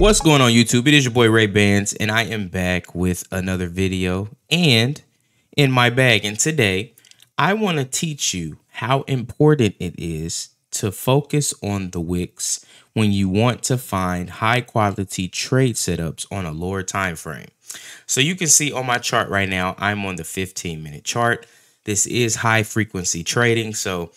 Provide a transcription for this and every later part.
What's going on YouTube? It is your boy Rayy Bannzz and I am back with another video and in my bag. And today I want to teach you how important it is to focus on the wicks when you want to find high quality trade setups on a lower time frame. So you can see on my chart right now, I'm on the 15 minute chart. This is high frequency trading. So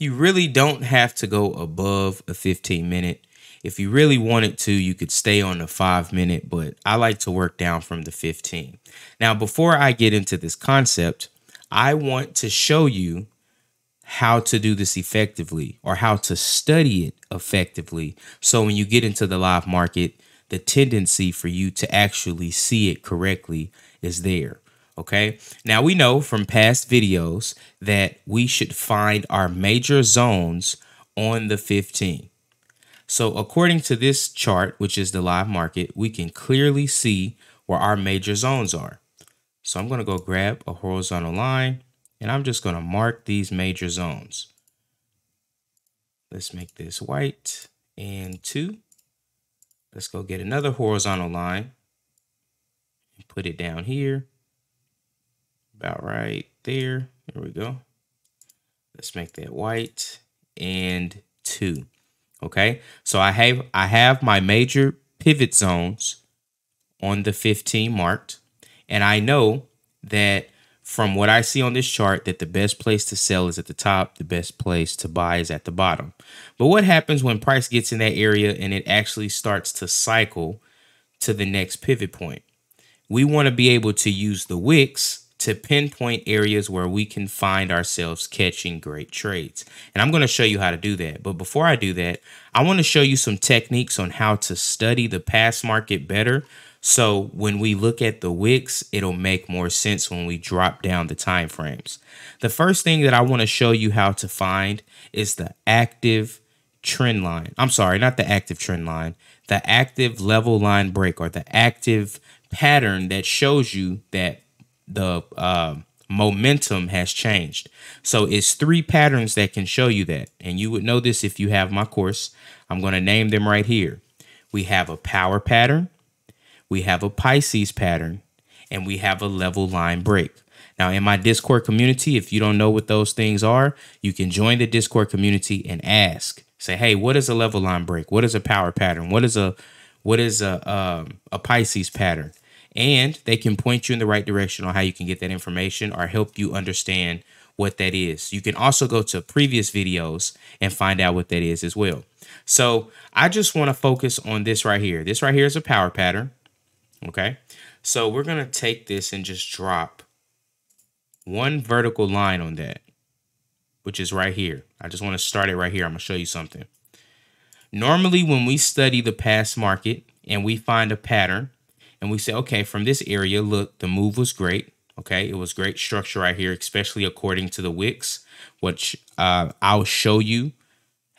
you really don't have to go above a 15 minute if you really wanted to, you could stay on the five minute, but I like to work down from the 15. Now, before I get into this concept, I want to show you how to do this effectively or how to study it effectively. So when you get into the live market, the tendency for you to actually see it correctly is there. Okay. Now we know from past videos that we should find our major zones on the 15. So according to this chart, which is the live market, we can clearly see where our major zones are. So I'm going to go grab a horizontal line and I'm just going to mark these major zones. Let's make this white and two. Let's go get another horizontal line and put it down here. About right there. There we go. Let's make that white and two. Okay, so I have I have my major pivot zones on the 15 marked, and I know that from what I see on this chart that the best place to sell is at the top, the best place to buy is at the bottom. But what happens when price gets in that area and it actually starts to cycle to the next pivot point? We want to be able to use the wicks to pinpoint areas where we can find ourselves catching great trades. And I'm going to show you how to do that. But before I do that, I want to show you some techniques on how to study the past market better. So when we look at the wicks, it'll make more sense when we drop down the time frames. The first thing that I want to show you how to find is the active trend line. I'm sorry, not the active trend line, the active level line break or the active pattern that shows you that the uh, momentum has changed. So it's three patterns that can show you that. And you would know this if you have my course. I'm going to name them right here. We have a power pattern, we have a Pisces pattern, and we have a level line break. Now, in my Discord community, if you don't know what those things are, you can join the Discord community and ask. Say, hey, what is a level line break? What is a power pattern? What is a what is a um, a Pisces pattern? And they can point you in the right direction on how you can get that information or help you understand what that is. You can also go to previous videos and find out what that is as well. So I just want to focus on this right here. This right here is a power pattern. Okay. So we're going to take this and just drop one vertical line on that, which is right here. I just want to start it right here. I'm going to show you something. Normally, when we study the past market and we find a pattern, and we say, okay, from this area, look, the move was great. Okay, it was great structure right here, especially according to the wicks, which uh, I'll show you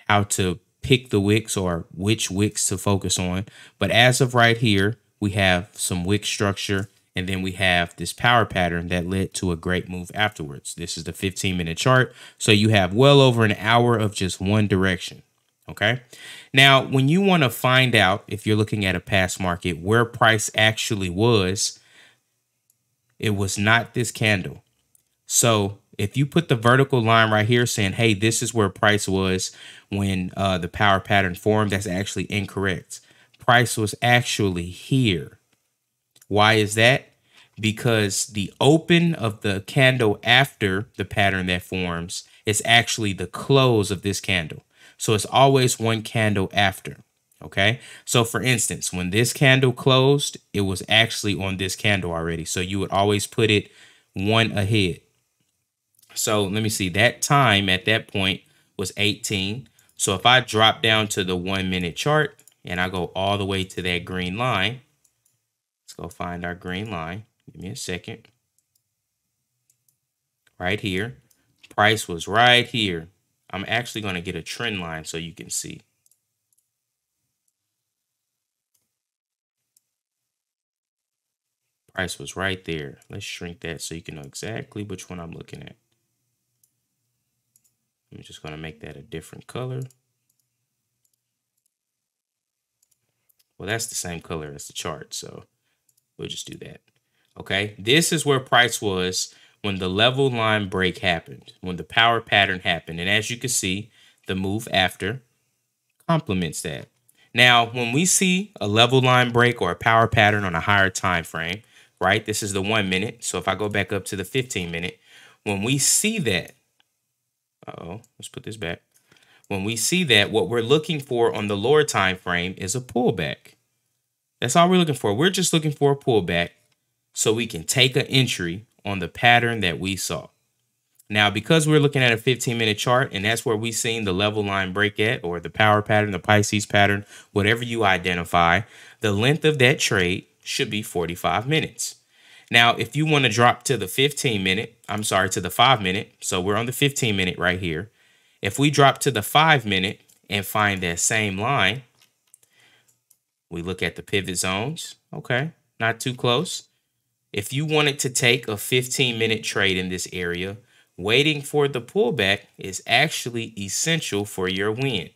how to pick the wicks or which wicks to focus on. But as of right here, we have some wick structure and then we have this power pattern that led to a great move afterwards. This is the 15 minute chart. So you have well over an hour of just one direction. Okay. Now, when you want to find out if you're looking at a past market where price actually was, it was not this candle. So if you put the vertical line right here saying, hey, this is where price was when uh, the power pattern formed, that's actually incorrect. Price was actually here. Why is that? Because the open of the candle after the pattern that forms is actually the close of this candle. So it's always one candle after. Okay. So for instance, when this candle closed, it was actually on this candle already. So you would always put it one ahead. So let me see that time at that point was 18. So if I drop down to the one minute chart and I go all the way to that green line, let's go find our green line. Give me a second. Right here. Price was right here. I'm actually going to get a trend line so you can see. Price was right there. Let's shrink that so you can know exactly which one I'm looking at. I'm just going to make that a different color. Well, that's the same color as the chart, so we'll just do that. Okay, this is where price was when the level line break happened, when the power pattern happened. And as you can see, the move after complements that. Now, when we see a level line break or a power pattern on a higher time frame, right? This is the one minute. So if I go back up to the 15 minute, when we see that, uh oh, let's put this back. When we see that, what we're looking for on the lower time frame is a pullback. That's all we're looking for. We're just looking for a pullback so we can take an entry on the pattern that we saw. Now, because we're looking at a 15 minute chart and that's where we've seen the level line break at or the power pattern, the Pisces pattern, whatever you identify, the length of that trade should be 45 minutes. Now, if you want to drop to the 15 minute, I'm sorry, to the five minute, so we're on the 15 minute right here. If we drop to the five minute and find that same line, we look at the pivot zones. Okay, not too close. If you wanted to take a 15 minute trade in this area, waiting for the pullback is actually essential for your win.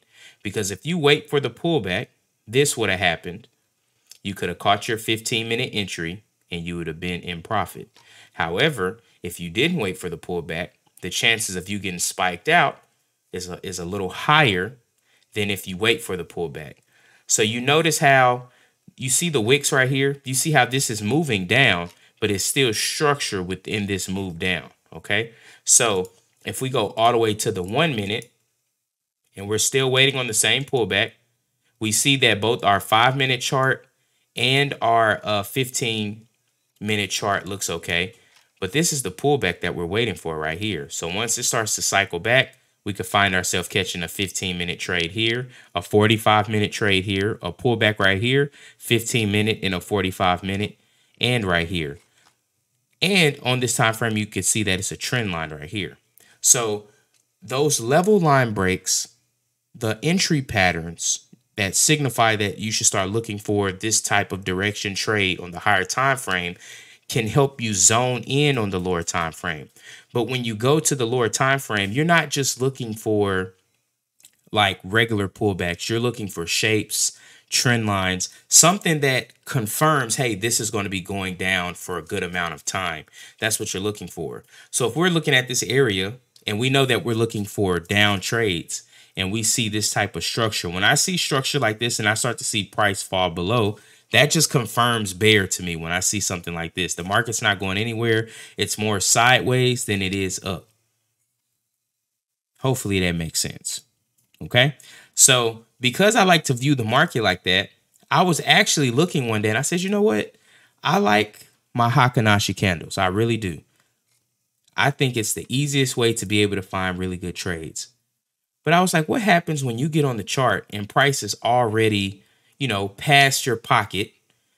Because if you wait for the pullback, this would have happened. You could have caught your 15 minute entry and you would have been in profit. However, if you didn't wait for the pullback, the chances of you getting spiked out is a, is a little higher than if you wait for the pullback. So you notice how you see the wicks right here. You see how this is moving down, but it's still structured within this move down. Okay. So if we go all the way to the one minute and we're still waiting on the same pullback, we see that both our five minute chart and our uh, 15 minute chart looks okay. But this is the pullback that we're waiting for right here. So once it starts to cycle back, we could find ourselves catching a 15 minute trade here, a 45 minute trade here, a pullback right here, 15 minute and a 45 minute, and right here. And on this time frame, you can see that it's a trend line right here. So those level line breaks, the entry patterns that signify that you should start looking for this type of direction trade on the higher time frame can help you zone in on the lower time frame. But when you go to the lower time frame, you're not just looking for like regular pullbacks. You're looking for shapes, trend lines, something that confirms, hey, this is going to be going down for a good amount of time. That's what you're looking for. So if we're looking at this area and we know that we're looking for down trades and we see this type of structure, when I see structure like this and I start to see price fall below, that just confirms bear to me when I see something like this. The market's not going anywhere. It's more sideways than it is up. Hopefully that makes sense. Okay. So because I like to view the market like that, I was actually looking one day and I said, you know what? I like my Heikin Ashi candles. I really do. I think it's the easiest way to be able to find really good trades. But I was like, what happens when you get on the chart and price is already you know, past your pocket.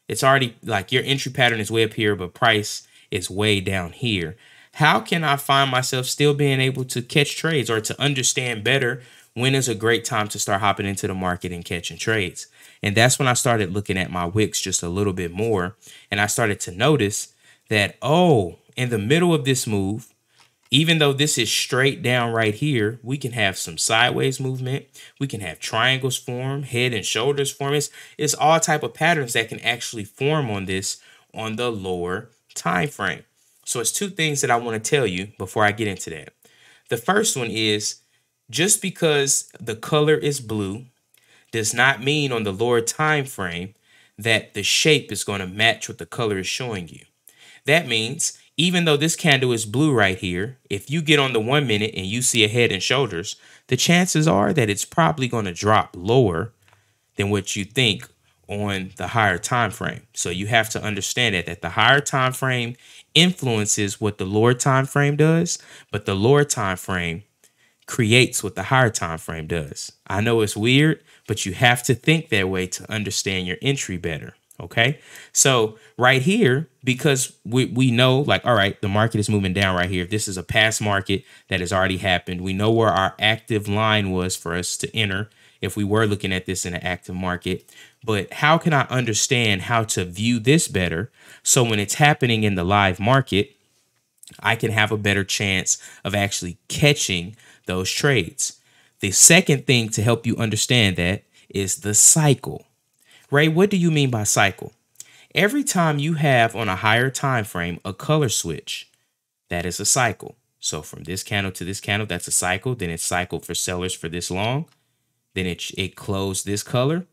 It's already like your entry pattern is way up here, but price is way down here. How can I find myself still being able to catch trades or to understand better when is a great time to start hopping into the market and catching trades? And that's when I started looking at my wicks just a little bit more. And I started to notice that, oh, in the middle of this move, even though this is straight down right here, we can have some sideways movement. We can have triangles form, head and shoulders form. It's, it's all type of patterns that can actually form on this on the lower time frame. So it's two things that I want to tell you before I get into that. The first one is just because the color is blue does not mean on the lower time frame that the shape is going to match what the color is showing you. That means even though this candle is blue right here, if you get on the one minute and you see a head and shoulders, the chances are that it's probably going to drop lower than what you think on the higher time frame. So you have to understand that that the higher time frame influences what the lower time frame does, but the lower time frame creates what the higher time frame does. I know it's weird, but you have to think that way to understand your entry better. Okay. So right here, because we, we know like, all right, the market is moving down right here. This is a past market that has already happened. We know where our active line was for us to enter if we were looking at this in an active market. But how can I understand how to view this better? So when it's happening in the live market, I can have a better chance of actually catching those trades. The second thing to help you understand that is the cycle Ray, what do you mean by cycle? Every time you have on a higher time frame a color switch, that is a cycle. So from this candle to this candle, that's a cycle. Then it cycled for sellers for this long. Then it, it closed this color.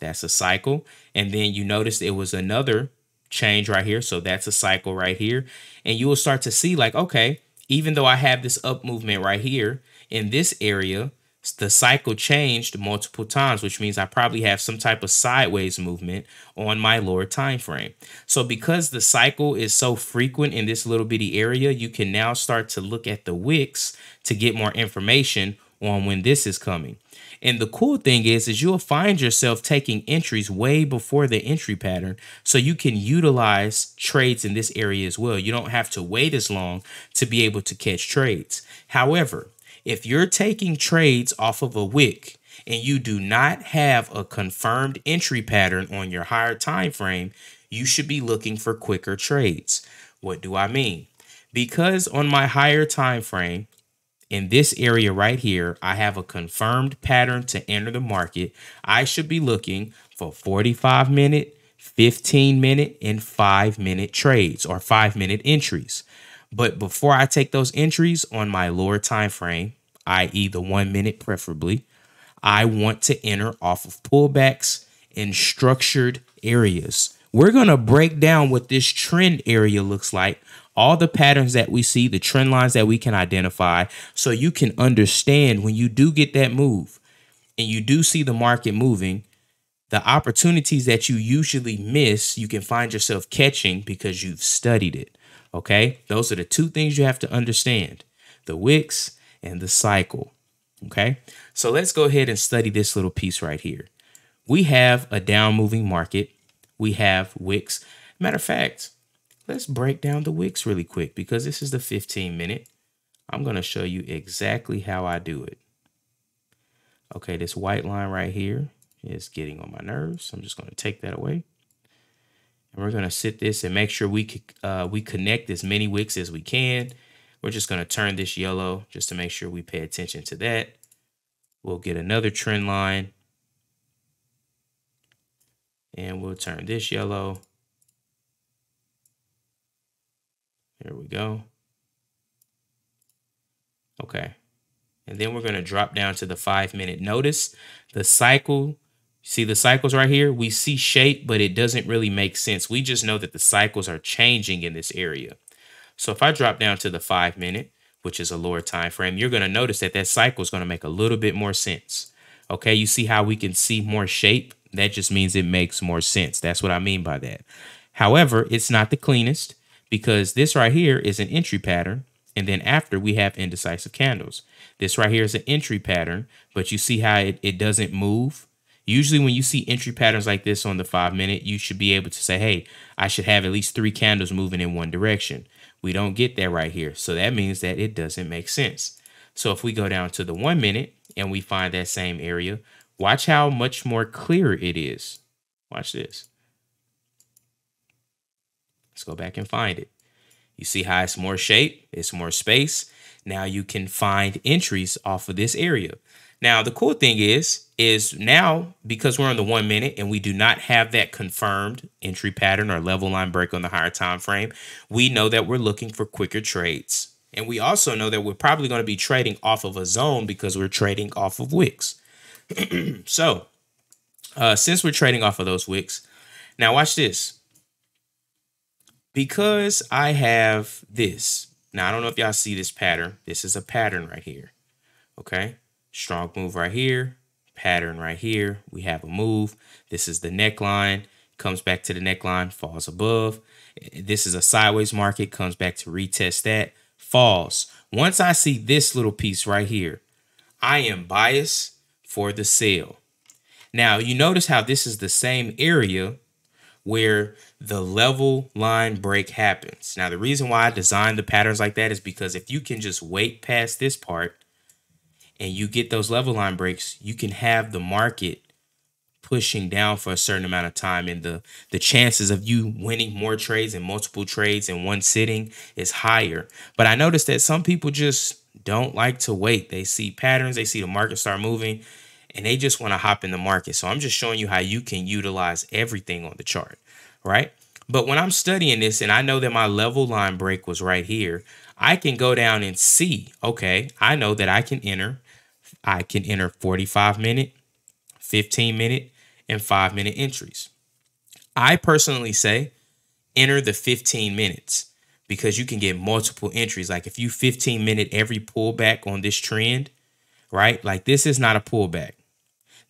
That's a cycle. And then you notice it was another change right here. So that's a cycle right here. And you will start to see like, okay, even though I have this up movement right here in this area, the cycle changed multiple times, which means I probably have some type of sideways movement on my lower time frame. So because the cycle is so frequent in this little bitty area, you can now start to look at the wicks to get more information on when this is coming. And the cool thing is, is you'll find yourself taking entries way before the entry pattern. So you can utilize trades in this area as well. You don't have to wait as long to be able to catch trades. However, if you're taking trades off of a wick and you do not have a confirmed entry pattern on your higher time frame, you should be looking for quicker trades. What do I mean? Because on my higher time frame, in this area right here, I have a confirmed pattern to enter the market. I should be looking for 45 minute, 15 minute, and five minute trades or five minute entries. But before I take those entries on my lower time frame, i.e. the one minute preferably, I want to enter off of pullbacks in structured areas. We're going to break down what this trend area looks like, all the patterns that we see, the trend lines that we can identify, so you can understand when you do get that move and you do see the market moving, the opportunities that you usually miss, you can find yourself catching because you've studied it. Okay. Those are the two things you have to understand the wicks and the cycle. Okay. So let's go ahead and study this little piece right here. We have a down moving market. We have wicks. Matter of fact, let's break down the wicks really quick because this is the 15 minute. I'm going to show you exactly how I do it. Okay, this white line right here is getting on my nerves. I'm just going to take that away. And we're going to sit this and make sure we uh, we connect as many wicks as we can. We're just going to turn this yellow just to make sure we pay attention to that. We'll get another trend line. And we'll turn this yellow. There we go. Okay. And then we're going to drop down to the five minute. Notice the cycle See the cycles right here? We see shape, but it doesn't really make sense. We just know that the cycles are changing in this area. So if I drop down to the five minute, which is a lower time frame, you're going to notice that that cycle is going to make a little bit more sense. Okay, you see how we can see more shape? That just means it makes more sense. That's what I mean by that. However, it's not the cleanest because this right here is an entry pattern. And then after we have indecisive candles. This right here is an entry pattern, but you see how it, it doesn't move Usually, when you see entry patterns like this on the five minute, you should be able to say, hey, I should have at least three candles moving in one direction. We don't get that right here. So that means that it doesn't make sense. So if we go down to the one minute and we find that same area, watch how much more clear it is. Watch this. Let's go back and find it. You see how it's more shape, it's more space. Now you can find entries off of this area. Now, the cool thing is, is now because we're on the one minute and we do not have that confirmed entry pattern or level line break on the higher time frame, we know that we're looking for quicker trades. And we also know that we're probably going to be trading off of a zone because we're trading off of wicks. so, uh, since we're trading off of those wicks, now watch this. Because I have this, now I don't know if y'all see this pattern. This is a pattern right here. Okay. Strong move right here, pattern right here. We have a move. This is the neckline, comes back to the neckline, falls above. This is a sideways market, comes back to retest that, falls. Once I see this little piece right here, I am biased for the sale. Now, you notice how this is the same area where the level line break happens. Now, the reason why I designed the patterns like that is because if you can just wait past this part, and you get those level line breaks, you can have the market pushing down for a certain amount of time and the the chances of you winning more trades and multiple trades in one sitting is higher. But I noticed that some people just don't like to wait. They see patterns, they see the market start moving and they just want to hop in the market. So I'm just showing you how you can utilize everything on the chart, right? But when I'm studying this and I know that my level line break was right here, I can go down and see, okay, I know that I can enter, I can enter 45 minute, 15 minute, and five minute entries. I personally say enter the 15 minutes because you can get multiple entries. Like if you 15 minute every pullback on this trend, right? Like this is not a pullback.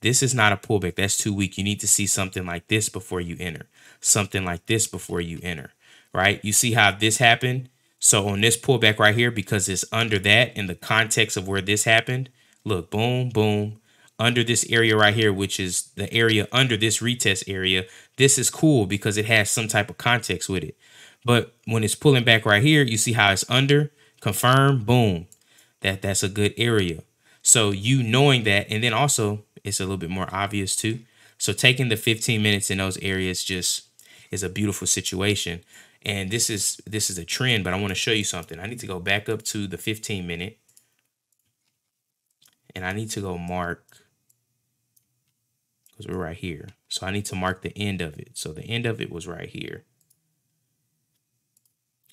This is not a pullback. That's too weak. You need to see something like this before you enter. Something like this before you enter, right? You see how this happened? So on this pullback right here, because it's under that in the context of where this happened, look, boom, boom, under this area right here, which is the area under this retest area, this is cool because it has some type of context with it. But when it's pulling back right here, you see how it's under, confirm, boom. That that's a good area. So you knowing that, and then also it's a little bit more obvious too. So taking the 15 minutes in those areas just is a beautiful situation. And this is this is a trend, but I want to show you something. I need to go back up to the 15 minute. And I need to go mark because we're right here. So I need to mark the end of it. So the end of it was right here.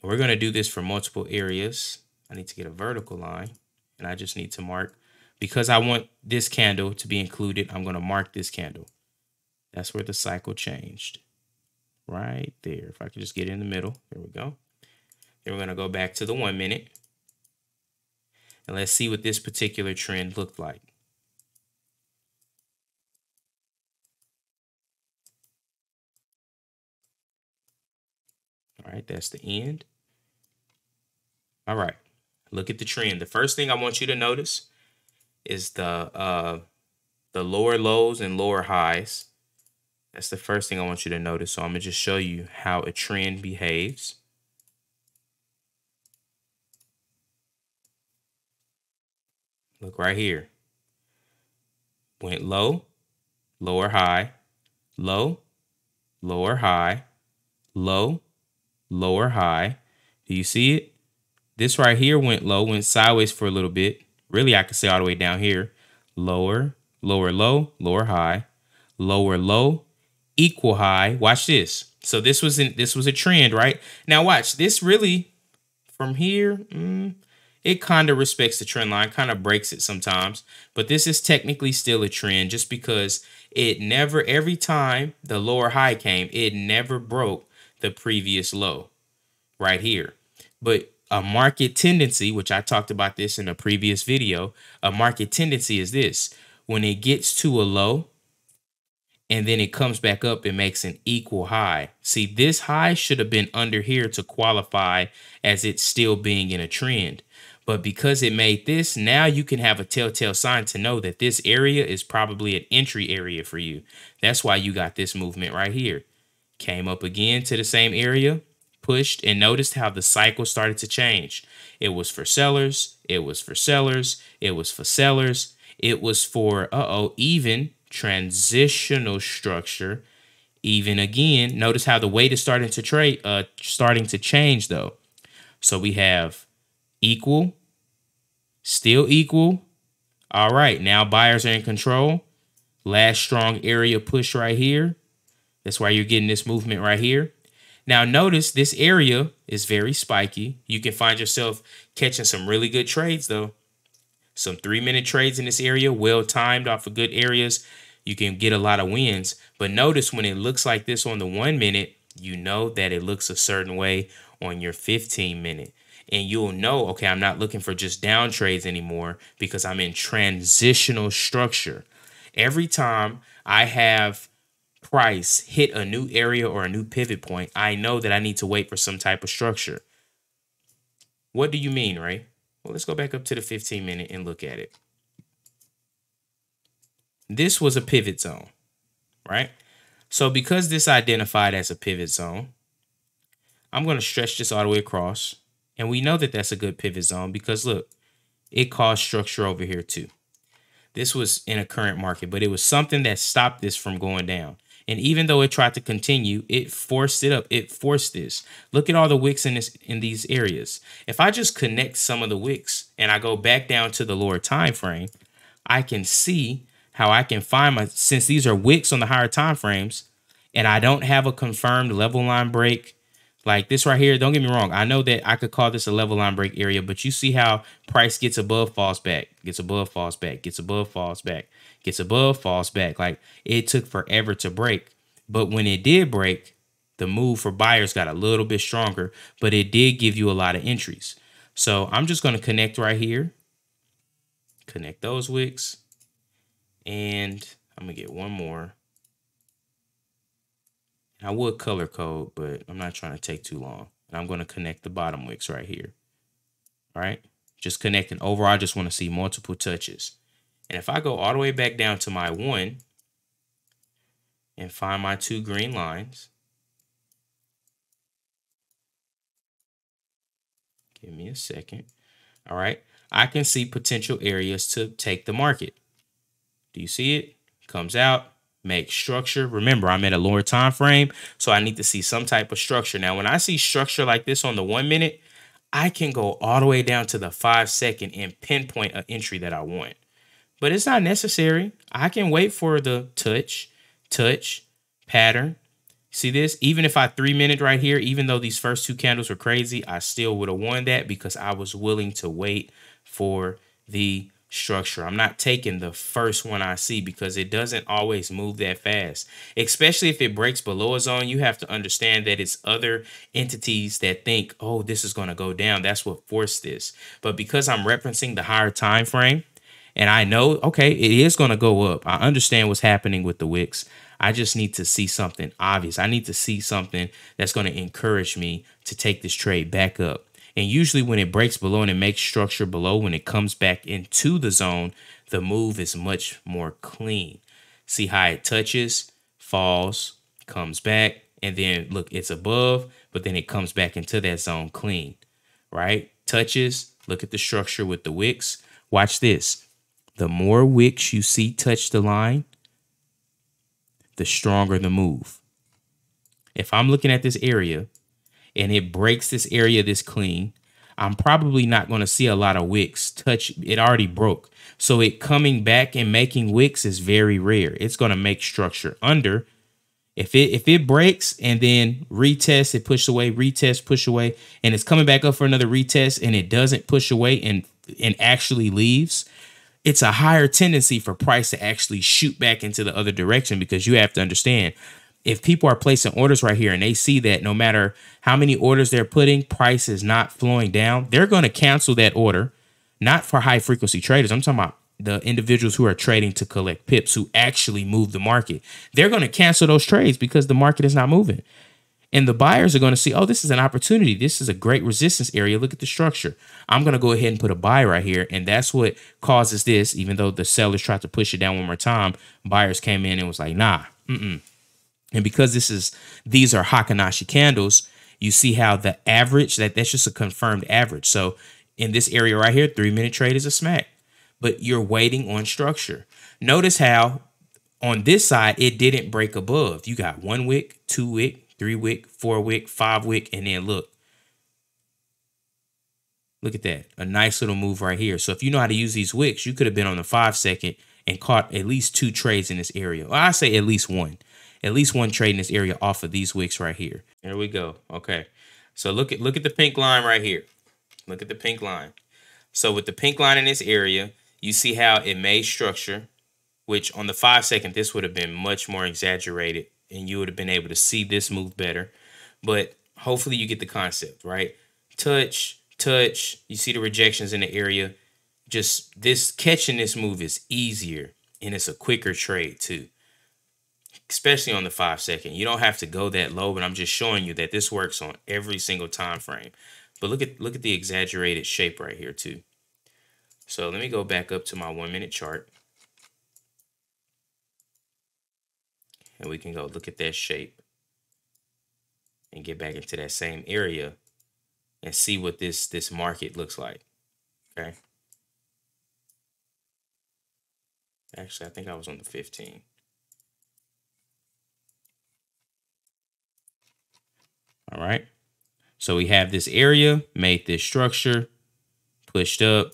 We're going to do this for multiple areas. I need to get a vertical line and I just need to mark because I want this candle to be included, I'm going to mark this candle. That's where the cycle changed. Right there. If I could just get in the middle. There we go. Then we're going to go back to the one minute. And let's see what this particular trend looked like. All right, that's the end. All right, look at the trend. The first thing I want you to notice is the uh, the lower lows and lower highs. That's the first thing I want you to notice. So I'm to just show you how a trend behaves. Look right here. Went low, lower high, low, lower high, low, lower high. Do you see it? This right here went low, went sideways for a little bit, really I could say all the way down here, lower, lower low, lower high, lower low, equal high. Watch this. So this was in this was a trend, right? Now watch this really from here. Mm, it kind of respects the trend line, kind of breaks it sometimes, but this is technically still a trend just because it never every time the lower high came, it never broke the previous low right here. But a market tendency, which I talked about this in a previous video, a market tendency is this. When it gets to a low and then it comes back up and makes an equal high. See, this high should have been under here to qualify as it still being in a trend. But because it made this, now you can have a telltale sign to know that this area is probably an entry area for you. That's why you got this movement right here. Came up again to the same area, pushed and noticed how the cycle started to change. It was for sellers, it was for sellers, it was for sellers, it was for uh-oh, even transitional structure. Even again, notice how the weight is starting to trade uh starting to change though. So we have equal, still equal. All right, now buyers are in control. Last strong area push right here. That's why you're getting this movement right here. Now notice this area is very spiky. You can find yourself catching some really good trades though. Some three minute trades in this area, well timed off of good areas. You can get a lot of wins. But notice when it looks like this on the one minute, you know that it looks a certain way on your 15 minute. And you'll know, okay, I'm not looking for just down trades anymore because I'm in transitional structure. Every time I have price hit a new area or a new pivot point, I know that I need to wait for some type of structure. What do you mean, Ray? Well, let's go back up to the 15 minute and look at it. This was a pivot zone, right? So because this identified as a pivot zone, I'm going to stretch this all the way across. And we know that that's a good pivot zone because look, it caused structure over here too. This was in a current market, but it was something that stopped this from going down. And even though it tried to continue, it forced it up. It forced this. Look at all the wicks in this in these areas. If I just connect some of the wicks and I go back down to the lower time frame, I can see how I can find my since these are wicks on the higher time frames and I don't have a confirmed level line break like this right here, don't get me wrong. I know that I could call this a level line break area, but you see how price gets above, falls back, gets above, falls back, gets above, falls back, gets above, falls back. Like it took forever to break. But when it did break, the move for buyers got a little bit stronger, but it did give you a lot of entries. So I'm just going to connect right here, connect those wicks, and I'm going to get one more. I would color code, but I'm not trying to take too long. And I'm going to connect the bottom wicks right here. All right. Just connecting over. I just want to see multiple touches. And if I go all the way back down to my one and find my two green lines, give me a second. All right. I can see potential areas to take the market. Do you see it? Comes out, make structure. Remember, I'm at a lower time frame, so I need to see some type of structure. Now, when I see structure like this on the one minute, I can go all the way down to the five second and pinpoint an entry that I want. But it's not necessary. I can wait for the touch, touch, pattern. See this? Even if I three minute right here, even though these first two candles were crazy, I still would have won that because I was willing to wait for the structure. I'm not taking the first one I see because it doesn't always move that fast. Especially if it breaks below a zone, you have to understand that it's other entities that think, "Oh, this is going to go down." That's what forced this. But because I'm referencing the higher time frame and I know, okay, it is going to go up. I understand what's happening with the wicks. I just need to see something obvious. I need to see something that's going to encourage me to take this trade back up. And usually when it breaks below and it makes structure below, when it comes back into the zone, the move is much more clean. See how it touches, falls, comes back, and then look, it's above, but then it comes back into that zone clean, right? Touches, look at the structure with the wicks. Watch this. The more wicks you see touch the line, the stronger the move. If I'm looking at this area and it breaks this area this clean, I'm probably not going to see a lot of wicks touch. It already broke. So it coming back and making wicks is very rare. It's going to make structure under. If it if it breaks and then retest, it push away, retest, push away, and it's coming back up for another retest and it doesn't push away and and actually leaves, it's a higher tendency for price to actually shoot back into the other direction because you have to understand if people are placing orders right here and they see that no matter how many orders they're putting, price is not flowing down, they're going to cancel that order. Not for high frequency traders. I'm talking about the individuals who are trading to collect pips who actually move the market. They're going to cancel those trades because the market is not moving. And the buyers are going to see, oh, this is an opportunity. This is a great resistance area. Look at the structure. I'm going to go ahead and put a buy right here. And that's what causes this. Even though the sellers tried to push it down one more time, buyers came in and was like, nah, mm-mm. And because this is these are Heikin-Ashi candles, you see how the average that that's just a confirmed average. So in this area right here, three minute trade is a smack, but you're waiting on structure. Notice how on this side it didn't break above. You got one wick, two wick, three wick, four wick, five wick, and then look. Look at that. A nice little move right here. So if you know how to use these wicks, you could have been on the five second and caught at least two trades in this area. Well, I say at least one at least one trade in this area off of these wicks right here. There we go. Okay. So look at look at the pink line right here. Look at the pink line. So with the pink line in this area, you see how it made structure, which on the five second, this would have been much more exaggerated and you would have been able to see this move better. But hopefully you get the concept, right? Touch, touch, you see the rejections in the area. Just this catching this move is easier and it's a quicker trade too especially on the five second. You don't have to go that low, but I'm just showing you that this works on every single time frame. But look at look at the exaggerated shape right here too. So let me go back up to my one minute chart. And we can go look at that shape and get back into that same area and see what this this market looks like. Okay. Actually, I think I was on the 15. All right. So we have this area, made this structure, pushed up.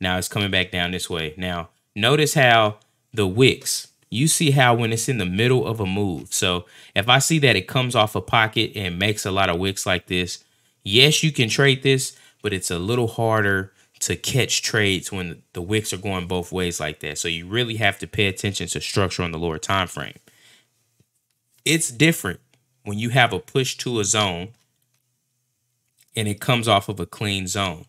Now it's coming back down this way. Now, notice how the wicks. You see how when it's in the middle of a move. So if I see that it comes off a pocket and makes a lot of wicks like this, yes, you can trade this, but it's a little harder to catch trades when the wicks are going both ways like that. So you really have to pay attention to structure on the lower time frame. It's different when you have a push to a zone and it comes off of a clean zone.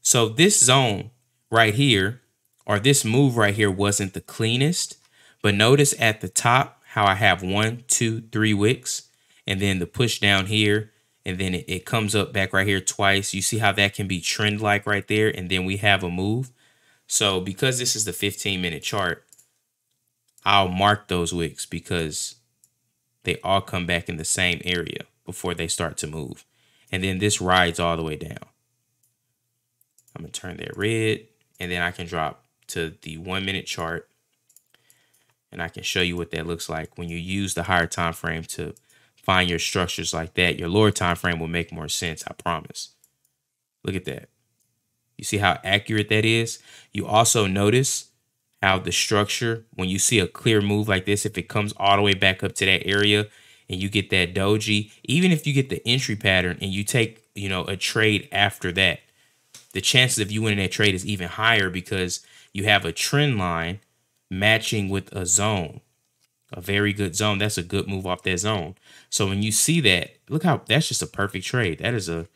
So this zone right here, or this move right here wasn't the cleanest, but notice at the top how I have one, two, three wicks, and then the push down here, and then it, it comes up back right here twice. You see how that can be trend like right there, and then we have a move. So because this is the 15 minute chart, I'll mark those wicks because they all come back in the same area before they start to move. And then this rides all the way down. I'm going to turn that red and then I can drop to the one minute chart and I can show you what that looks like when you use the higher time frame to find your structures like that. Your lower time frame will make more sense, I promise. Look at that. You see how accurate that is? You also notice the structure, when you see a clear move like this, if it comes all the way back up to that area and you get that doji, even if you get the entry pattern and you take, you know, a trade after that, the chances of you winning that trade is even higher because you have a trend line matching with a zone, a very good zone. That's a good move off that zone. So when you see that, look how that's just a perfect trade. That is a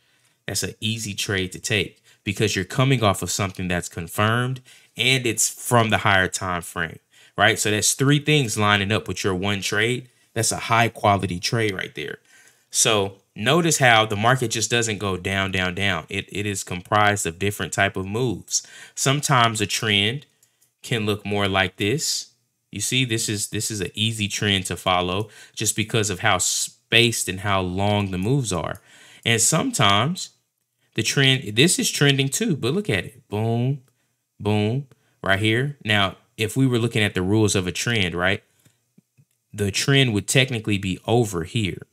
that's an easy trade to take because you're coming off of something that's confirmed and it's from the higher time frame, right? So that's three things lining up with your one trade. That's a high quality trade right there. So notice how the market just doesn't go down, down, down. It, it is comprised of different type of moves. Sometimes a trend can look more like this. You see, this is this is an easy trend to follow just because of how spaced and how long the moves are. And sometimes the trend, this is trending too, but look at it. Boom, boom, right here. Now, if we were looking at the rules of a trend, right? The trend would technically be over here.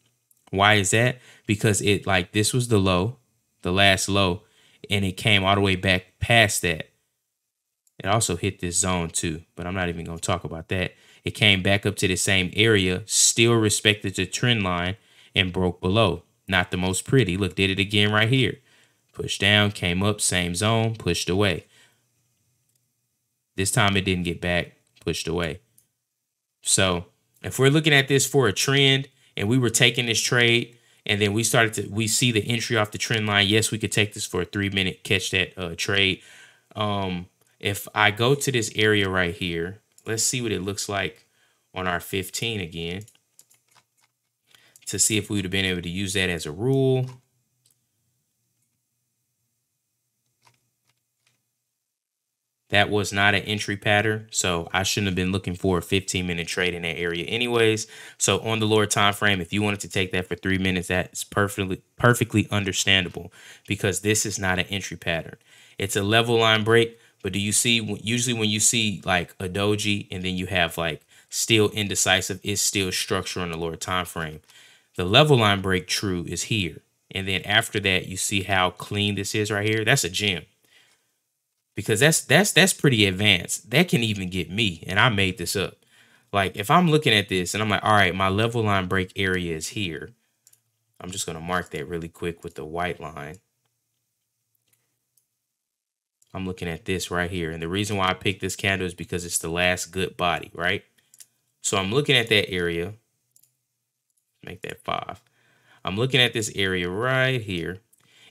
Why is that? Because it like this was the low, the last low, and it came all the way back past that. It also hit this zone too, but I'm not even going to talk about that. It came back up to the same area, still respected the trend line, and broke below. Not the most pretty. Look, did it again right here. Pushed down, came up, same zone, pushed away. This time it didn't get back, pushed away. So if we're looking at this for a trend, and we were taking this trade and then we started to we see the entry off the trend line yes we could take this for a three minute catch that uh, trade um if i go to this area right here let's see what it looks like on our 15 again to see if we would have been able to use that as a rule That was not an entry pattern, so I shouldn't have been looking for a 15 minute trade in that area anyways. So on the lower time frame, if you wanted to take that for three minutes, that's perfectly perfectly understandable because this is not an entry pattern. It's a level line break, but do you see usually when you see like a doji and then you have like still indecisive, is still structure on the lower time frame. The level line break true is here. And then after that, you see how clean this is right here. That's a gem because that's that's that's pretty advanced. That can even get me, and I made this up. Like if I'm looking at this and I'm like, all right, my level line break area is here. I'm just gonna mark that really quick with the white line. I'm looking at this right here. And the reason why I picked this candle is because it's the last good body, right? So I'm looking at that area. Make that five. I'm looking at this area right here.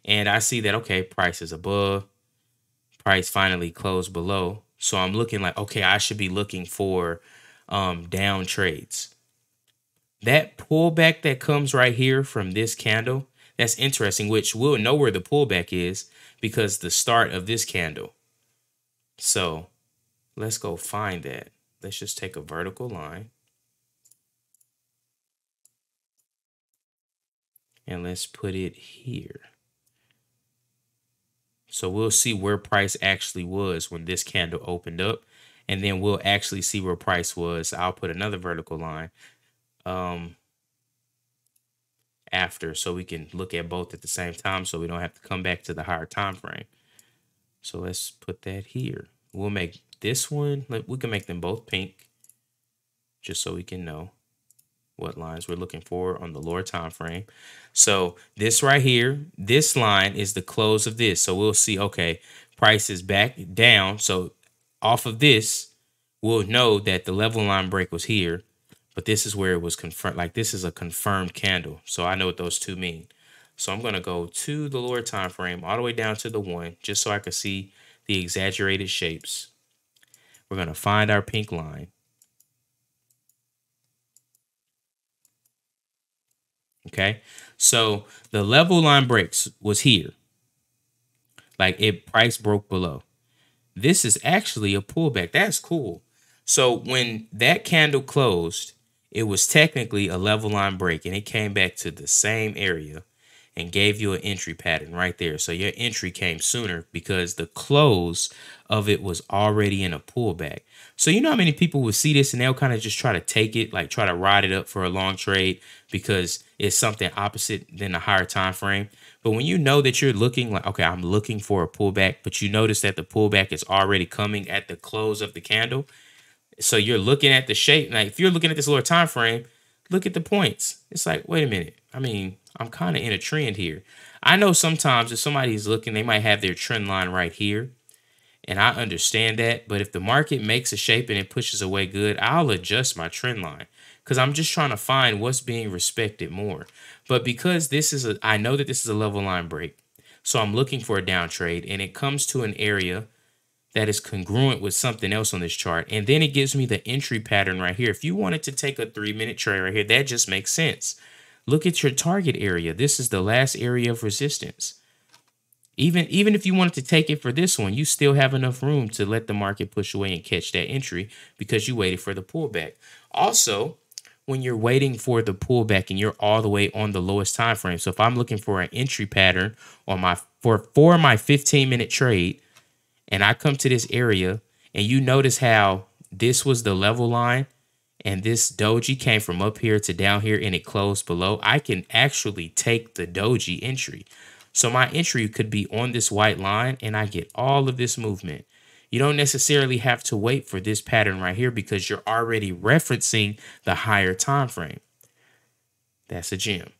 And I see that, okay, price is above price finally closed below. So I'm looking like, okay, I should be looking for um, down trades. That pullback that comes right here from this candle, that's interesting, which we'll know where the pullback is because the start of this candle. So let's go find that. Let's just take a vertical line. And let's put it here. So we'll see where price actually was when this candle opened up. And then we'll actually see where price was. I'll put another vertical line um, after so we can look at both at the same time so we don't have to come back to the higher time frame. So let's put that here. we'll make this one, we can make them both pink just so we can know what lines we're looking for on the lower time frame. So this right here, this line is the close of this. So we'll see, okay, price is back down. So off of this, we'll know that the level line break was here, but this is where it was confirmed. Like this is a confirmed candle. So I know what those two mean. So I'm going to go to the lower time frame all the way down to the one just so I can see the exaggerated shapes. We're going to find our pink line. Okay. So the level line breaks was here. Like it price broke below. This is actually a pullback. That's cool. So when that candle closed, it was technically a level line break and it came back to the same area and gave you an entry pattern right there. So your entry came sooner because the close of it was already in a pullback. So you know how many people would see this and they'll kind of just try to take it, like try to ride it up for a long trade because it's something opposite than a higher time frame. But when you know that you're looking like, okay, I'm looking for a pullback, but you notice that the pullback is already coming at the close of the candle. So you're looking at the shape. Like if you're looking at this lower time frame, look at the points. It's like, wait a minute. I mean, I'm kind of in a trend here. I know sometimes if somebody's looking, they might have their trend line right here. And I understand that. But if the market makes a shape and it pushes away good, I'll adjust my trend line because I'm just trying to find what's being respected more. But because this is a, I know that this is a level line break. So I'm looking for a down trade and it comes to an area that is congruent with something else on this chart. And then it gives me the entry pattern right here. If you wanted to take a three minute trade right here, that just makes sense. Look at your target area. This is the last area of resistance. Even, even if you wanted to take it for this one, you still have enough room to let the market push away and catch that entry because you waited for the pullback. Also, when you're waiting for the pullback and you're all the way on the lowest time frame. So if I'm looking for an entry pattern on my for for my 15 minute trade and I come to this area and you notice how this was the level line and this doji came from up here to down here and it closed below, I can actually take the doji entry. So my entry could be on this white line and I get all of this movement. You don't necessarily have to wait for this pattern right here because you're already referencing the higher time frame. That's a gem.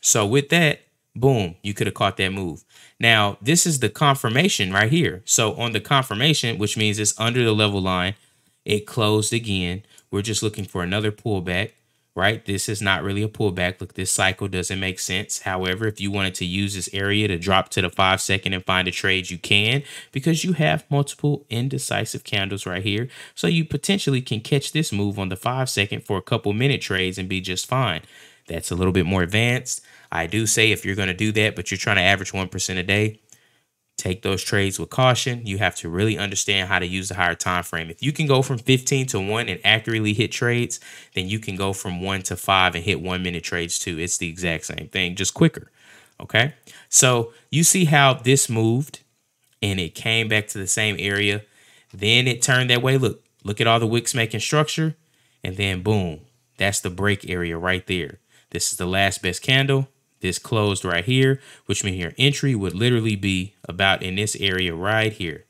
So with that, boom, you could have caught that move. Now, this is the confirmation right here. So on the confirmation, which means it's under the level line, it closed again. We're just looking for another pullback, right? This is not really a pullback. Look, this cycle doesn't make sense. However, if you wanted to use this area to drop to the five second and find a trade, you can because you have multiple indecisive candles right here. So you potentially can catch this move on the five second for a couple minute trades and be just fine. That's a little bit more advanced. I do say if you're going to do that, but you're trying to average 1% a day, take those trades with caution. You have to really understand how to use the higher time frame. If you can go from 15 to 1 and accurately hit trades, then you can go from 1 to 5 and hit 1 minute trades too. It's the exact same thing, just quicker. Okay? So, you see how this moved and it came back to the same area. Then it turned that way. Look, look at all the wicks making structure and then boom, that's the break area right there. This is the last best candle this closed right here, which means your entry would literally be about in this area right here.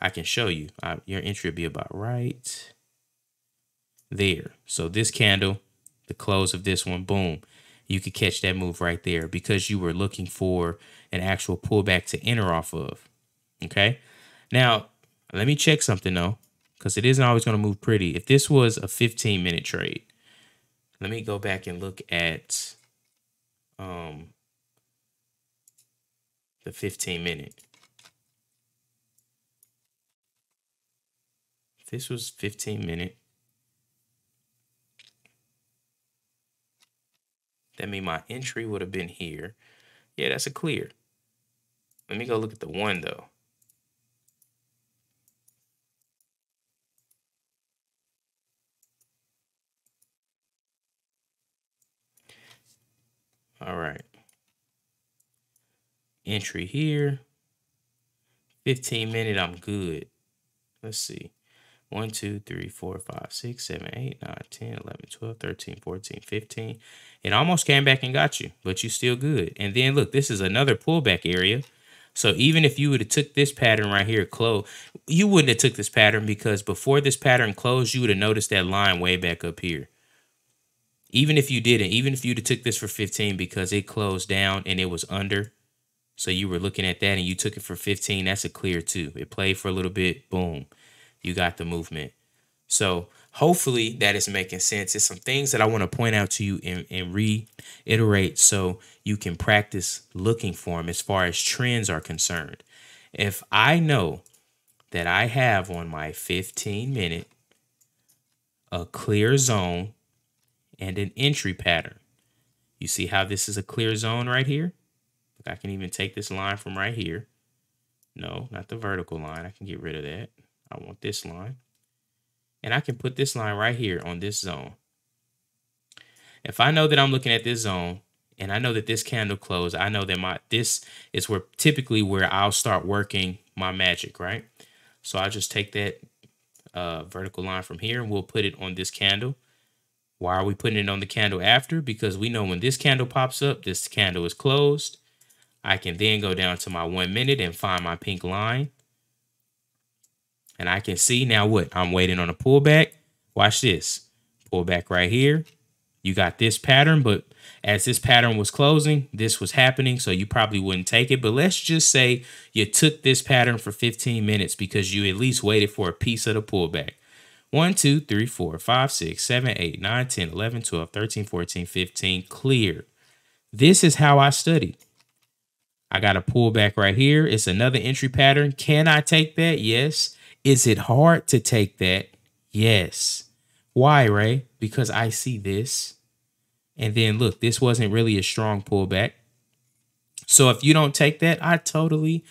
I can show you. Uh, your entry would be about right there. So this candle, the close of this one, boom, you could catch that move right there because you were looking for an actual pullback to enter off of. Okay. Now, let me check something though, because it isn't always going to move pretty. If this was a 15 minute trade, let me go back and look at um the 15 minute. This was 15 minute, that mean my entry would have been here. Yeah, that's a clear. Let me go look at the one though. All right. Entry here. 15 minute, I'm good. Let's see. 1, 2, 3, 4, 5, 6, 7, 8, 9, 10, 11, 12, 13, 14, 15. It almost came back and got you, but you still good. And then look, this is another pullback area. So even if you would have took this pattern right here, close, you wouldn't have took this pattern because before this pattern closed, you would have noticed that line way back up here. Even if you didn't, even if you'd have took this for 15 because it closed down and it was under, so you were looking at that and you took it for 15, that's a clear two. It played for a little bit, boom, you got the movement. So hopefully that is making sense. It's some things that I want to point out to you and, and reiterate so you can practice looking for them as far as trends are concerned. If I know that I have on my 15 minute a clear zone and an entry pattern, you see how this is a clear zone right here? I can even take this line from right here. No, not the vertical line. I can get rid of that. I want this line. And I can put this line right here on this zone. If I know that I'm looking at this zone and I know that this candle closed, I know that my this is where typically where I'll start working my magic, right? So I'll just take that uh, vertical line from here and we'll put it on this candle. Why are we putting it on the candle after? Because we know when this candle pops up, this candle is closed. I can then go down to my one minute and find my pink line. And I can see now what? I'm waiting on a pullback. Watch this. Pullback right here. You got this pattern, but as this pattern was closing, this was happening, so you probably wouldn't take it. But let's just say you took this pattern for 15 minutes because you at least waited for a piece of the pullback. 1, 2, 3, 4, 5, 6, 7, 8, 9, 10, 11, 12, 13, 14, 15, clear. This is how I study. I got a pullback right here. It's another entry pattern. Can I take that? Yes. Is it hard to take that? Yes. Why, Rayy? Because I see this. And then look, this wasn't really a strong pullback. So if you don't take that, I totally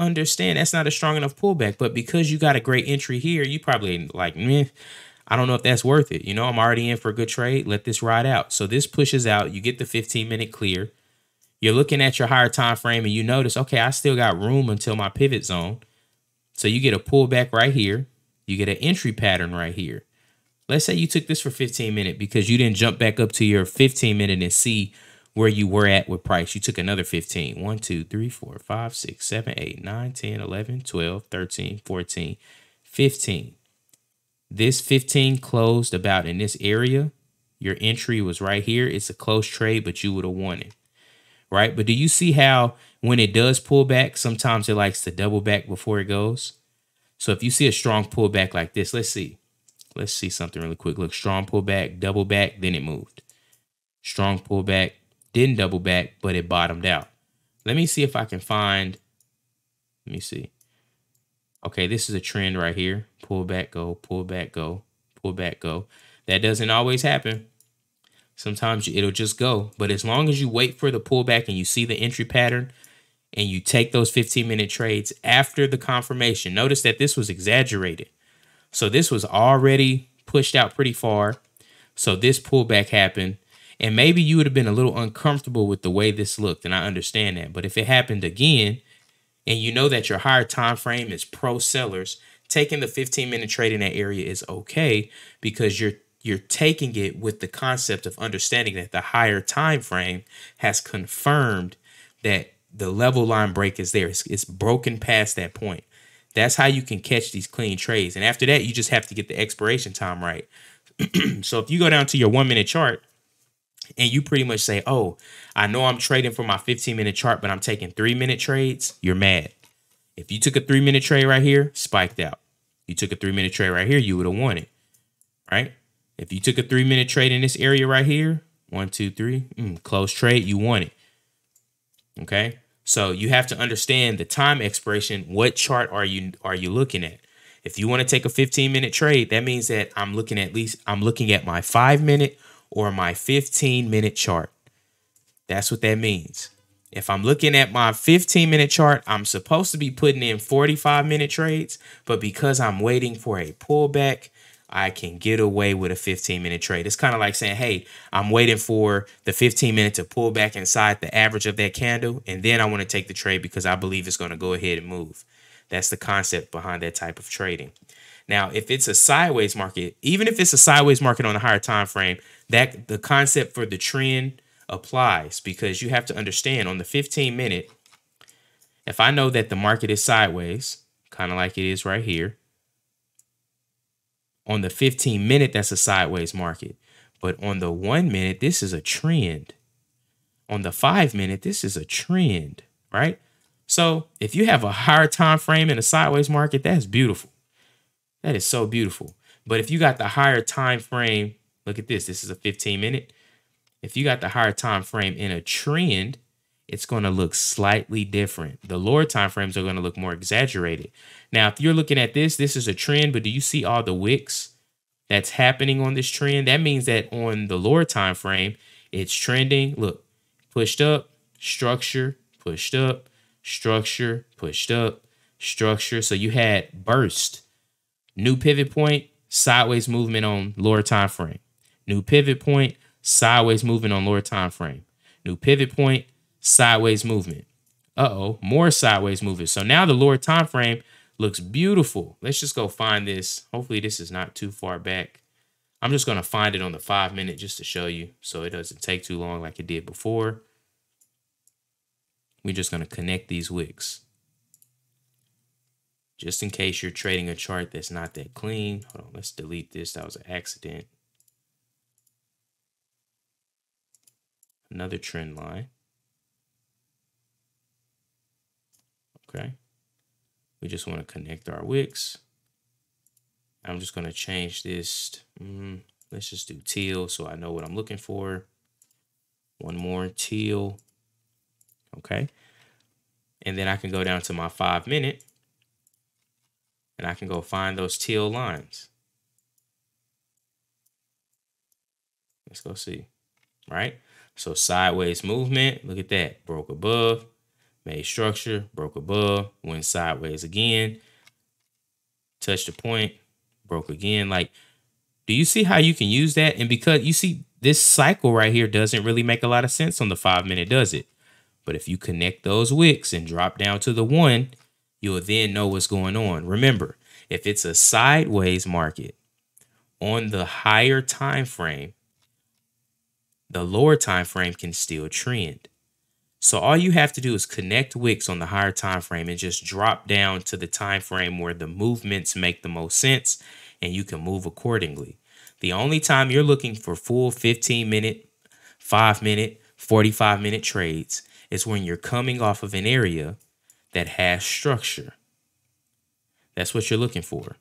understand. That's not a strong enough pullback. But because you got a great entry here, you probably like, meh, I don't know if that's worth it. You know, I'm already in for a good trade. Let this ride out. So this pushes out. You get the 15 minute clear you're looking at your higher time frame and you notice, okay, I still got room until my pivot zone. So you get a pullback right here. You get an entry pattern right here. Let's say you took this for 15 minute because you didn't jump back up to your 15 minute and see where you were at with price. You took another 15. 1, 2, 3, 4, 5, 6, 7, 8, 9, 10, 11, 12, 13, 14, 15. This 15 closed about in this area. Your entry was right here. It's a close trade, but you would have won it right? But do you see how when it does pull back, sometimes it likes to double back before it goes? So if you see a strong pullback like this, let's see. Let's see something really quick. Look, strong pullback, double back, then it moved. Strong pullback, didn't double back, but it bottomed out. Let me see if I can find, let me see. Okay, this is a trend right here. Pull back, go, pull back, go, pull back, go. That doesn't always happen. Sometimes it'll just go. But as long as you wait for the pullback and you see the entry pattern and you take those 15 minute trades after the confirmation, notice that this was exaggerated. So this was already pushed out pretty far. So this pullback happened. And maybe you would have been a little uncomfortable with the way this looked. And I understand that. But if it happened again, and you know that your higher time frame is pro sellers, taking the 15 minute trade in that area is okay because you're you're taking it with the concept of understanding that the higher time frame has confirmed that the level line break is there. It's, it's broken past that point. That's how you can catch these clean trades. And after that, you just have to get the expiration time right. so if you go down to your one minute chart and you pretty much say, oh, I know I'm trading for my 15 minute chart, but I'm taking three minute trades, you're mad. If you took a three minute trade right here, spiked out. You took a three minute trade right here, you would have won it. Right? If you took a three minute trade in this area right here, one, two, three, mm, close trade, you won it. Okay. So you have to understand the time expiration. What chart are you are you looking at? If you want to take a 15 minute trade, that means that I'm looking at least I'm looking at my five minute or my 15 minute chart. That's what that means. If I'm looking at my 15 minute chart, I'm supposed to be putting in 45 minute trades, but because I'm waiting for a pullback, I can get away with a 15 minute trade. It's kind of like saying, hey, I'm waiting for the 15 minute to pull back inside the average of that candle, and then I want to take the trade because I believe it's going to go ahead and move. That's the concept behind that type of trading. Now, if it's a sideways market, even if it's a sideways market on a higher time frame, that the concept for the trend applies because you have to understand on the 15 minute, if I know that the market is sideways, kind of like it is right here, on the 15 minute, that's a sideways market. But on the one minute, this is a trend. On the five minute, this is a trend, right? So if you have a higher time frame in a sideways market, that's beautiful. That is so beautiful. But if you got the higher time frame, look at this. This is a 15 minute. If you got the higher time frame in a trend, it's going to look slightly different. The lower time frames are going to look more exaggerated. Now, if you're looking at this, this is a trend, but do you see all the wicks that's happening on this trend? That means that on the lower time frame, it's trending. Look, pushed up, structure, pushed up, structure, pushed up, structure. So you had burst, new pivot point, sideways movement on lower time frame. New pivot point, sideways movement on lower time frame. New pivot point, sideways movement. Uh-oh, more sideways movement. So now the lower time frame looks beautiful. Let's just go find this. Hopefully this is not too far back. I'm just going to find it on the five minute just to show you so it doesn't take too long like it did before. We're just going to connect these wicks. Just in case you're trading a chart that's not that clean. Hold on, let's delete this. That was an accident. Another trend line. Okay. We just want to connect our wicks. I'm just going to change this. Mm, let's just do teal so I know what I'm looking for. One more teal. Okay. And then I can go down to my five minute and I can go find those teal lines. Let's go see, right? So sideways movement, look at that, broke above, made structure, broke above, went sideways again, touched the point, broke again. Like, do you see how you can use that? And because you see this cycle right here doesn't really make a lot of sense on the five minute, does it? But if you connect those wicks and drop down to the one, you'll then know what's going on. Remember, if it's a sideways market on the higher time frame, the lower time frame can still trend. So all you have to do is connect wicks on the higher time frame and just drop down to the time frame where the movements make the most sense and you can move accordingly. The only time you're looking for full 15 minute, 5 minute, 45 minute trades is when you're coming off of an area that has structure. That's what you're looking for.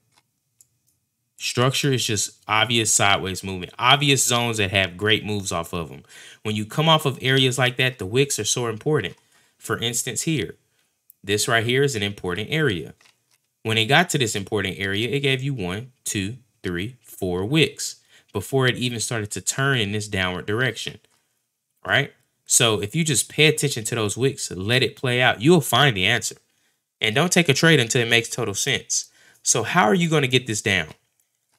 Structure is just obvious sideways movement, obvious zones that have great moves off of them. When you come off of areas like that, the wicks are so important. For instance, here, this right here is an important area. When it got to this important area, it gave you one, two, three, four wicks before it even started to turn in this downward direction, right? So if you just pay attention to those wicks, let it play out, you'll find the answer. And don't take a trade until it makes total sense. So how are you going to get this down?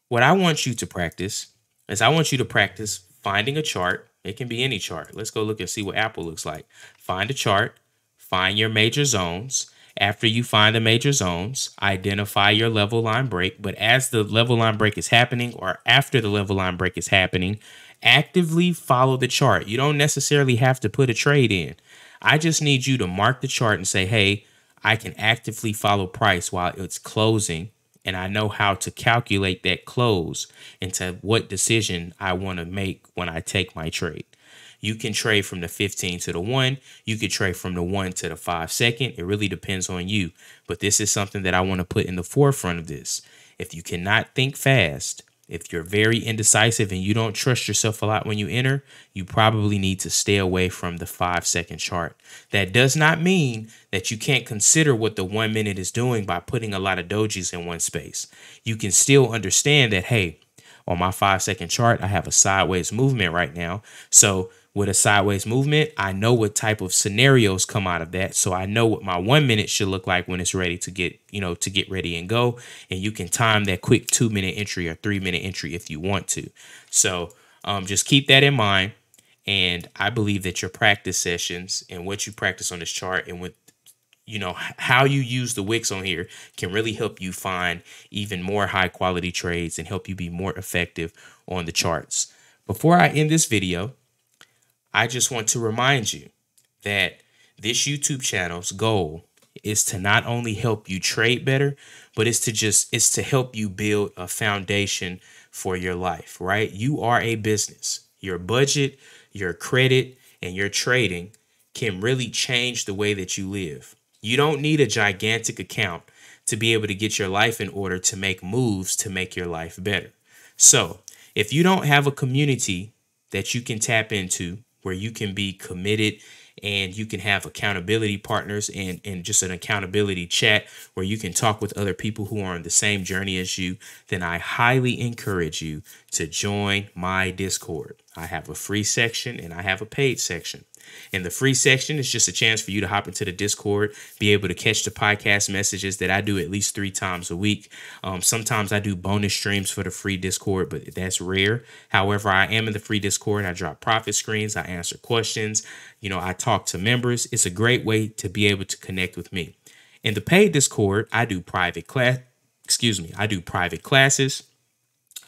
What I want you to practice is I want you to practice finding a chart. It can be any chart. Let's go look and see what Apple looks like. Find a chart, find your major zones. After you find the major zones, identify your level line break. But as the level line break is happening or after the level line break is happening, actively follow the chart. You don't necessarily have to put a trade in. I just need you to mark the chart and say, hey, I can actively follow price while it's closing. And I know how to calculate that close into what decision I want to make when I take my trade. You can trade from the 15 to the 1. You could trade from the 1 to the 5 second. It really depends on you. But this is something that I want to put in the forefront of this. If you cannot think fast, if you're very indecisive and you don't trust yourself a lot when you enter, you probably need to stay away from the five second chart. That does not mean that you can't consider what the one minute is doing by putting a lot of dojis in one space. You can still understand that, hey, on my five second chart, I have a sideways movement right now. So with a sideways movement, I know what type of scenarios come out of that. So I know what my one minute should look like when it's ready to get, you know, to get ready and go. And you can time that quick two minute entry or three minute entry if you want to. So um, just keep that in mind. And I believe that your practice sessions and what you practice on this chart and with you know how you use the wicks on here can really help you find even more high quality trades and help you be more effective on the charts. Before I end this video, I just want to remind you that this YouTube channel's goal is to not only help you trade better, but it's to just it's to help you build a foundation for your life, right? You are a business. Your budget, your credit, and your trading can really change the way that you live. You don't need a gigantic account to be able to get your life in order to make moves to make your life better. So, if you don't have a community that you can tap into where you can be committed and you can have accountability partners and, and just an accountability chat where you can talk with other people who are on the same journey as you, then I highly encourage you to join my Discord. I have a free section and I have a paid section. In the free section, it's just a chance for you to hop into the Discord, be able to catch the podcast messages that I do at least three times a week. Um, sometimes I do bonus streams for the free Discord, but that's rare. However, I am in the free Discord. I drop profit screens, I answer questions, you know, I talk to members. It's a great way to be able to connect with me. In the paid Discord, I do private class, excuse me, I do private classes.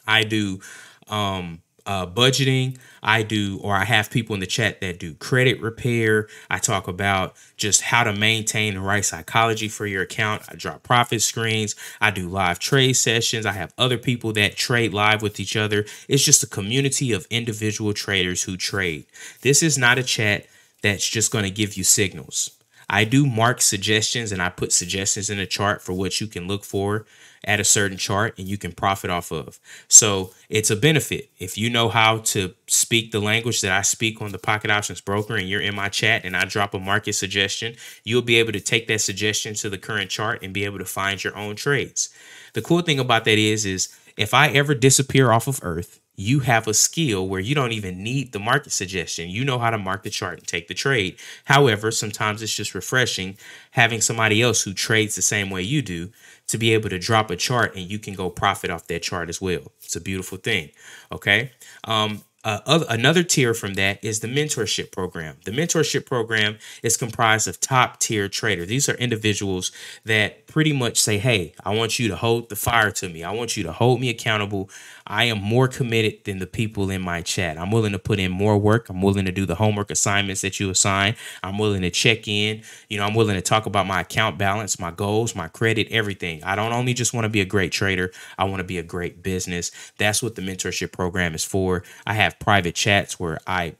I do um uh, budgeting. I do, or I have people in the chat that do credit repair. I talk about just how to maintain the right psychology for your account. I drop profit screens. I do live trade sessions. I have other people that trade live with each other. It's just a community of individual traders who trade. This is not a chat that's just going to give you signals. I do mark suggestions and I put suggestions in a chart for what you can look for at a certain chart and you can profit off of. So it's a benefit. If you know how to speak the language that I speak on the Pocket Options Broker and you're in my chat and I drop a market suggestion, you'll be able to take that suggestion to the current chart and be able to find your own trades. The cool thing about that is, is if I ever disappear off of Earth, you have a skill where you don't even need the market suggestion. You know how to mark the chart and take the trade. However, sometimes it's just refreshing having somebody else who trades the same way you do to be able to drop a chart and you can go profit off that chart as well. It's a beautiful thing. Okay. Um, uh, other, another tier from that is the mentorship program. The mentorship program is comprised of top tier traders. These are individuals that pretty much say, Hey, I want you to hold the fire to me. I want you to hold me accountable. I am more committed than the people in my chat. I'm willing to put in more work. I'm willing to do the homework assignments that you assign. I'm willing to check in. You know, I'm willing to talk about my account balance, my goals, my credit, everything. I don't only just want to be a great trader, I want to be a great business. That's what the mentorship program is for. I have private chats where I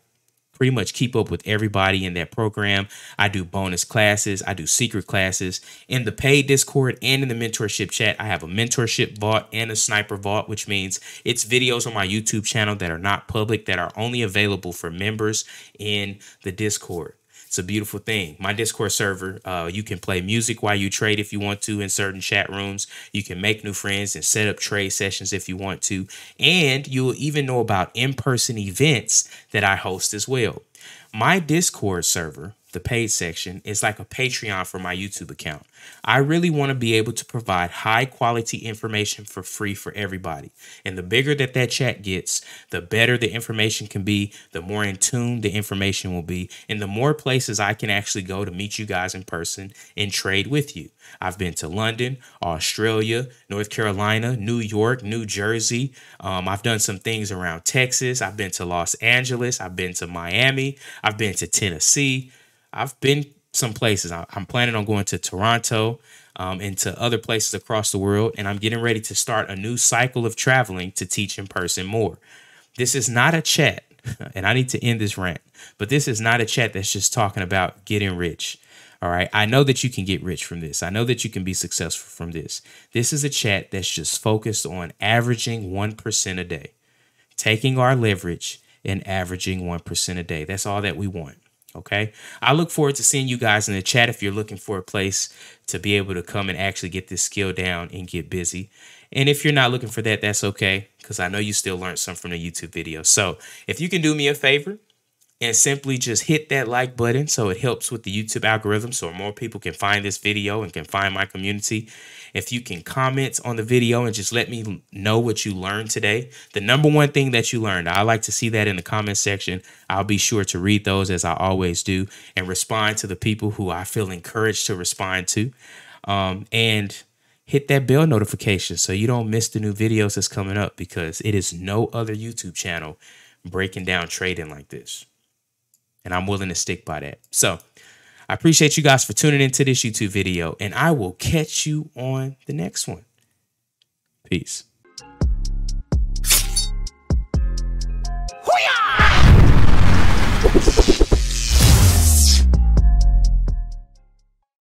pretty much keep up with everybody in that program. I do bonus classes, I do secret classes in the paid Discord and in the mentorship chat. I have a mentorship vault and a sniper vault, which means it's videos on my YouTube channel that are not public that are only available for members in the Discord. It's a beautiful thing. My Discord server, uh, you can play music while you trade if you want to in certain chat rooms. You can make new friends and set up trade sessions if you want to. And you'll even know about in person events that I host as well. My Discord server the paid section is like a Patreon for my YouTube account. I really want to be able to provide high quality information for free for everybody. And the bigger that that chat gets, the better the information can be, the more in tune the information will be, and the more places I can actually go to meet you guys in person and trade with you. I've been to London, Australia, North Carolina, New York, New Jersey. Um, I've done some things around Texas. I've been to Los Angeles. I've been to Miami. I've been to Tennessee. I've been some places. I'm planning on going to Toronto um, and to other places across the world, and I'm getting ready to start a new cycle of traveling to teach in person more. This is not a chat, and I need to end this rant, but this is not a chat that's just talking about getting rich. All right. I know that you can get rich from this. I know that you can be successful from this. This is a chat that's just focused on averaging 1% a day, taking our leverage and averaging 1% a day. That's all that we want. Okay. I look forward to seeing you guys in the chat if you're looking for a place to be able to come and actually get this skill down and get busy. And if you're not looking for that, that's okay because I know you still learned some from the YouTube video. So if you can do me a favor, and simply just hit that like button so it helps with the YouTube algorithm so more people can find this video and can find my community. If you can comment on the video and just let me know what you learned today, the number one thing that you learned, I like to see that in the comment section. I'll be sure to read those as I always do and respond to the people who I feel encouraged to respond to. Um, and hit that bell notification so you don't miss the new videos that's coming up because it is no other YouTube channel breaking down trading like this and I'm willing to stick by that. So I appreciate you guys for tuning into this YouTube video, and I will catch you on the next one. Peace. Hoo-yah!